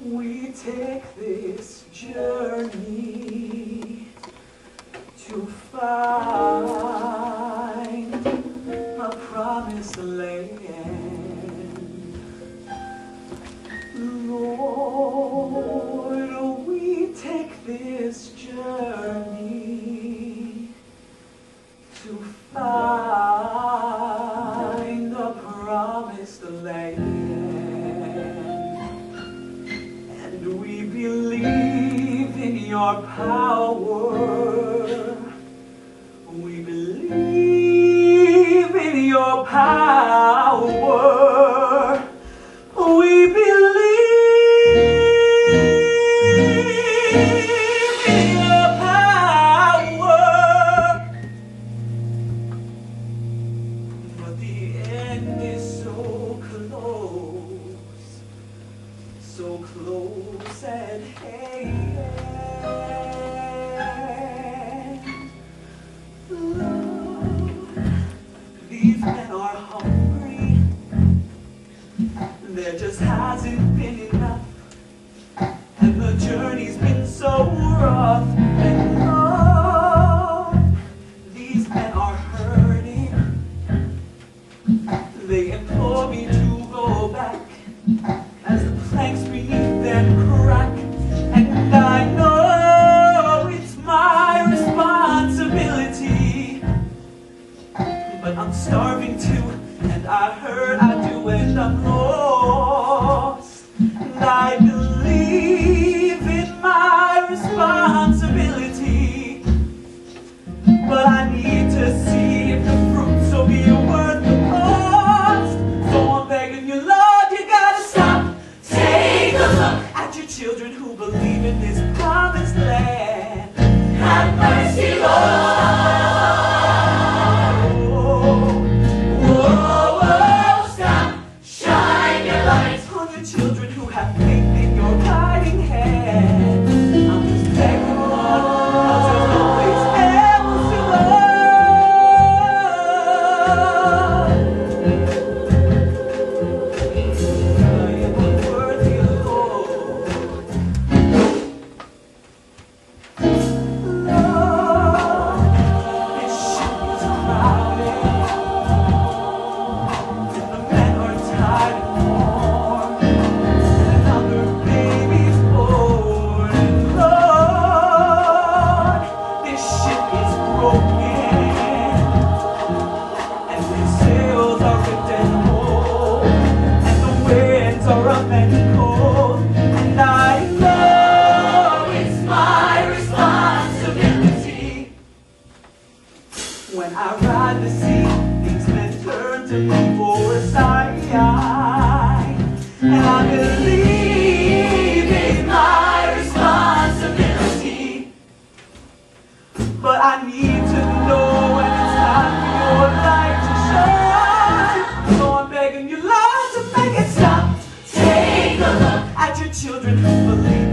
we take this journey to find a promised land. Lord, we take this journey to find our power. We believe in your power. just died. for a. And I believe it's my responsibility. But I need to know when it's time for light to shine. So I'm begging you, Lord, to make it stop. Take a look at your children. Believe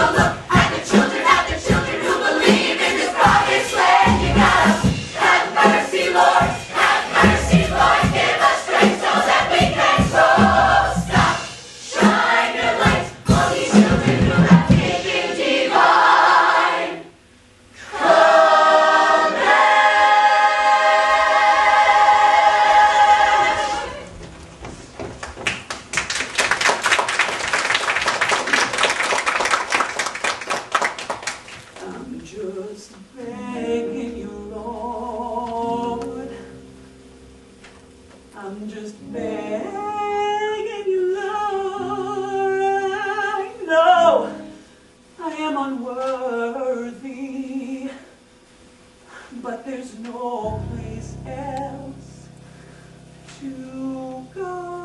look. unworthy, but there's no place else to go.